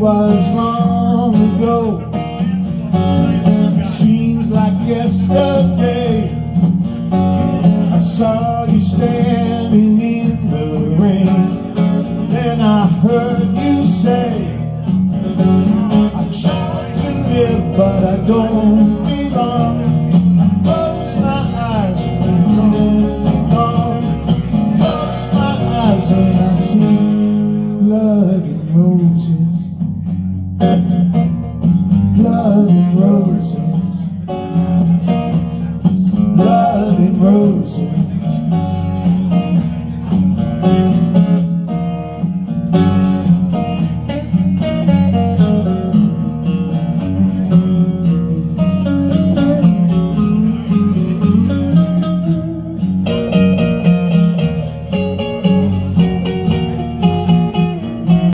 was long ago. Seems like yesterday. I saw you standing in the rain. Then I heard you say I tried to live but I don't and I see blood and roses Blood and roses. Blood and roses.